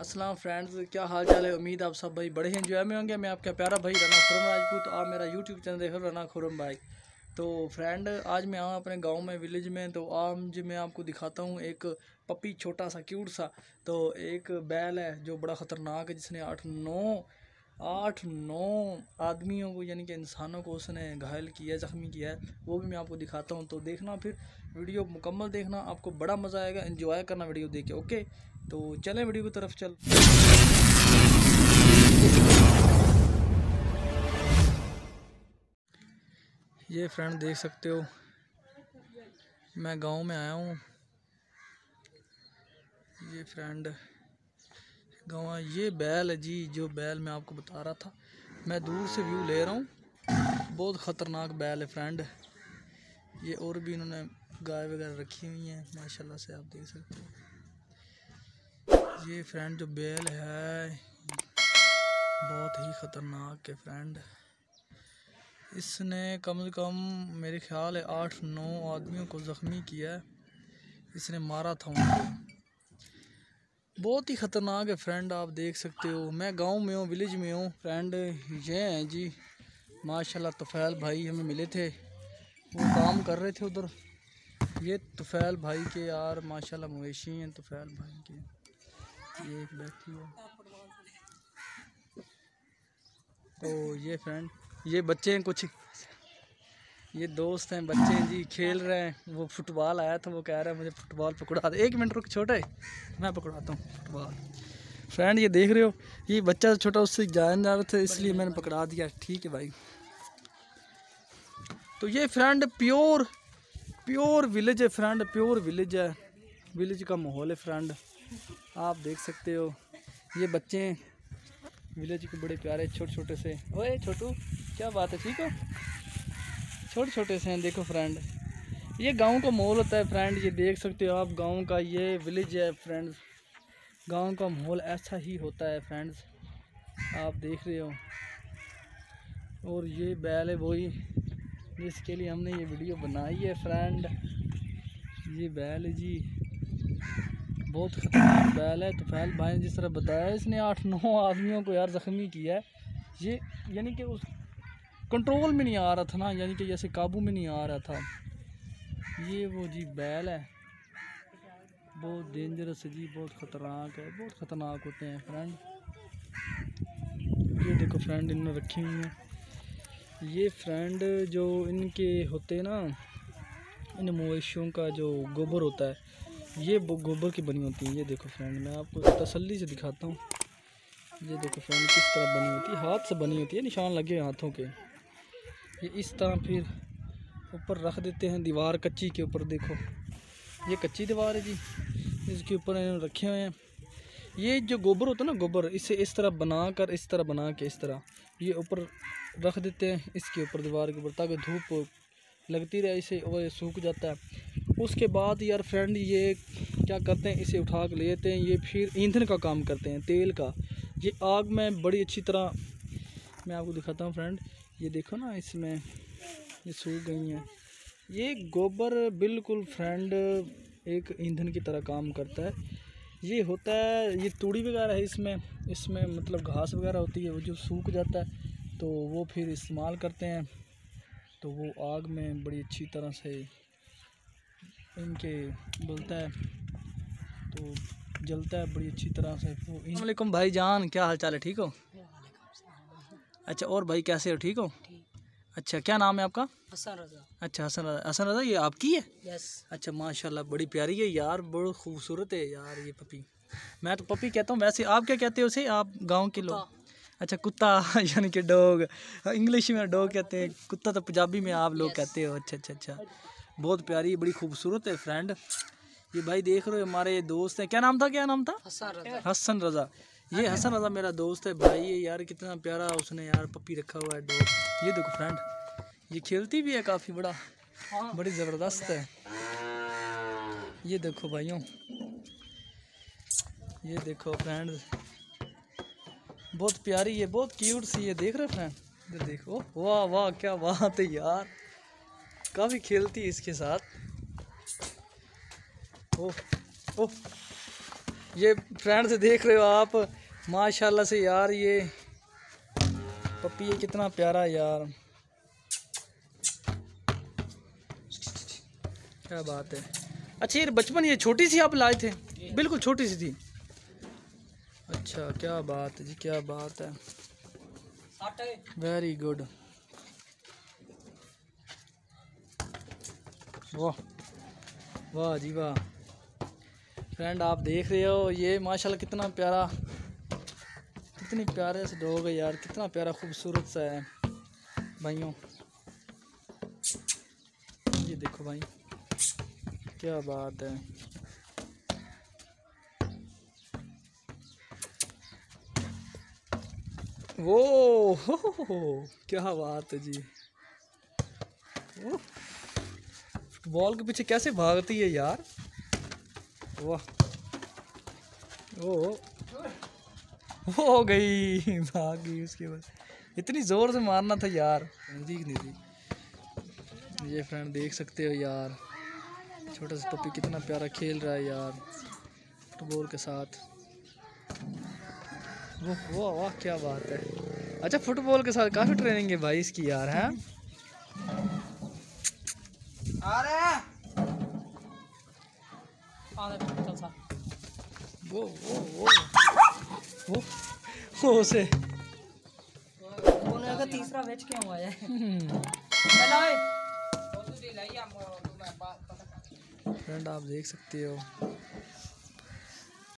Aslam friends, क्या हाल चाल है? उम्मीद आप सब भाई बड़े इंजॉय में होंगे। मैं आपका प्यारा भाई राना खुरम राजपूत आप मेरा यूट्यूब चैनल देख रहे हो रना खुरम भाई। तो फ्रेंड, आज मैं आऊँ अपने गाँव में विलेज में। तो आज मैं आपको दिखाता हूँ एक पपी छोटा सा क्यूट सा। तो एक बैल है जो बड़ा ख़तरनाक है, जिसने आठ नौ आठ नौ आदमियों को, यानी कि इंसानों को उसने घायल किया, ज़ख्मी किया है। वो भी मैं आपको दिखाता हूँ। तो देखना फिर वीडियो मुकम्मल देखना, आपको बड़ा मज़ा आएगा। इन्जॉय करना वीडियो देख के ओके तो चलें वीडियो की तरफ़, चल। ये फ्रेंड देख सकते हो, मैं गाँव में आया हूँ। ये फ्रेंड गाँव ये बैल है जी, जो बैल मैं आपको बता रहा था। मैं दूर से व्यू ले रहा हूँ। बहुत ख़तरनाक बैल है फ्रेंड ये और भी इन्होंने गाय वगैरह रखी हुई हैं, माशाल्लाह से आप देख सकते हो। ये फ्रेंड जो बैल है, बहुत ही ख़तरनाक है फ्रेंड इसने कम से कम मेरे ख्याल है आठ नौ आदमियों को ज़ख्मी किया है. इसने मारा था उनको. बहुत ही ख़तरनाक है फ्रेंड आप देख सकते हो. मैं गाँव में हूँ विलेज में हूँ फ्रेंड ये हैं जी. माशाल्लाह, तुफ़ैल भाई हमें मिले थे. वो काम कर रहे थे उधर. ये तुफ़ैल भाई के यार, माशाल्लाह, मवेशी हैं तुफ़ैल भाई के. ये एक बैठी है। तो ये फ्रेंड ये बच्चे हैं कुछ। ये दोस्त हैं बच्चे हैं जी खेल रहे हैं। वो फुटबॉल आया था वो कह रहा है मुझे फुटबॉल पकड़ा दे। एक मिनट रुक छोटे। मैं पकड़ाता हूँ फुटबॉल। फ्रेंड ये देख रहे हो? ये बच्चा छोटा उससे जान जा रहा था इसलिए मैंने पकड़ा दिया। ठीक है भाई। तो ये फ्रेंड प्योर प्योर विलेज है फ्रेंड प्योर विलेज है। विलेज का माहौल है फ्रेंड आप देख सकते हो, ये बच्चे विलेज के बड़े प्यारे, छोटे छोटे से। ओए, छोटू, क्या बात है, ठीक हो? छोटे छोटे से हैं, देखो फ्रेंड ये गाँव का माहौल होता है फ्रेंड ये देख सकते हो आप, गाँव का ये विलेज है फ्रेंड्स गाँव का माहौल ऐसा ही होता है फ्रेंड्स आप देख रहे हो। और ये बैल है वही, जिसके लिए हमने ये वीडियो बनाई है फ्रेंड ये बैल जी। बहुत ख़तरनाक बैल है तो फैल भाई ने जिस तरह बताया, इसने आठ नौ आदमियों को यार ज़ख्मी किया है। ये यानी कि उस कंट्रोल में नहीं आ रहा था ना, यानी कि जैसे काबू में नहीं आ रहा था। ये वो जी बैल है। बहुत डेंजरस है जी, बहुत ख़तरनाक है, बहुत ख़तरनाक होते हैं फ्रेंड ये देखो फ्रेंड इन्होंने रखी हुई हैं। ये फ्रेंड जो इनके होते ना इन मवेशियों का जो गोबर होता है ये गोबर की बनी होती है, ये देखो फ्रेंड मैं आपको तसल्ली से दिखाता हूँ। ये देखो फ्रेंड किस तरह बनी होती है। हाथ से बनी होती है, निशान लगे हुए हाथों के। ये इस तरह फिर ऊपर रख देते हैं, दीवार कच्ची के ऊपर, देखो। ये कच्ची दीवार है जी। इसके ऊपर रखे हुए हैं। ये जो गोबर होता है ना, गोबर, इसे इस तरह बना कर इस तरह बना के, इस तरह ये ऊपर रख देते हैं, इसके ऊपर दीवार के ऊपर, ताकि धूप लगती रहे, इसे और सूख जाता है। उसके बाद यार फ्रेंड ये क्या करते हैं, इसे उठा कर लेते हैं। ये फिर ईंधन का काम करते हैं, तेल का। ये आग में बड़ी अच्छी तरह, मैं आपको दिखाता हूँ फ्रेंड ये देखो ना इसमें, ये सूख गई हैं। ये गोबर बिल्कुल फ्रेंड एक ईंधन की तरह काम करता है। ये होता है, ये तूड़ी वगैरह है इसमें इसमें मतलब घास वगैरह होती है, वो जो सूख जाता है तो वो फिर इस्तेमाल करते हैं। तो वो आग में बड़ी अच्छी तरह से इनके बोलता है तो जलता है बड़ी अच्छी तरह से। तो भाई जान क्या हाल चाल है? ठीक हो? अच्छा और भाई कैसे हो? ठीक हो? अच्छा क्या नाम है आपका? हसन रजा। अच्छा हसन रजा। हसन रजा ये आपकी है? यस। अच्छा माशाल्लाह बड़ी प्यारी है यार बहुत खूबसूरत है यार ये पपी। मैं तो पपी कहता हूँ वैसे आप क्या कहते हो उसे? आप गाँव के लोग। अच्छा कुत्ता यानी कि डॉग। इंग्लिश में डॉग कहते हैं कुत्ता तो पंजाबी में आप लोग कहते हो। अच्छा अच्छा अच्छा। बहुत प्यारी बड़ी खूबसूरत है फ्रेंड ये भाई देख रहे हो हमारे दोस्त हैं। क्या नाम था क्या नाम था? हसन रजा। ये हसन रजा मेरा दोस्त है भाई ये यार कितना प्यारा उसने यार पपी रखा हुआ है डॉग ये देखो फ्रेंड ये खेलती भी है काफ़ी बड़ा बड़ी ज़बरदस्त है। ये देखो भाइयों ये देखो फ्रेंड बहुत प्यारी है बहुत क्यूट सी है देख रहे फ्रेंड देखो। वाह वाह क्या बात है यार। काफ़ी खेलती है इसके साथ। ओह ओह। ये फ्रेंड्स देख रहे हो आप। माशाल्लाह से यार ये। पपी ये कितना प्यारा यार। क्या बात है। अच्छा ये बचपन ये छोटी सी आप लाए थे? बिल्कुल छोटी सी थी। अच्छा क्या बात है जी क्या बात है। वेरी गुड वाह वाह जी वाह। फ्रेंड आप देख रहे हो ये माशाल्लाह कितना प्यारा कितनी प्यारे से डॉग है यार कितना प्यारा खूबसूरत सा है। भाइयों ये देखो भाई क्या बात है। वो हो, हो, हो, क्या बात है जी। बॉल के पीछे कैसे भागती है यार? वाह। ओ। हो गई भाग गई उसके बाद इतनी ज़ोर से मारना था यार। नज़दीक नहीं थी ये फ्रेंड देख सकते हो यार। छोटा सा पपी कितना प्यारा खेल रहा है यार फुटबॉल के साथ। वो वाह वाह क्या बात है। अच्छा फुटबॉल के साथ काफ़ी ट्रेनिंग है भाई इसकी यार हैं? तीसरा क्यों हुआ है। आप देख सकते हो।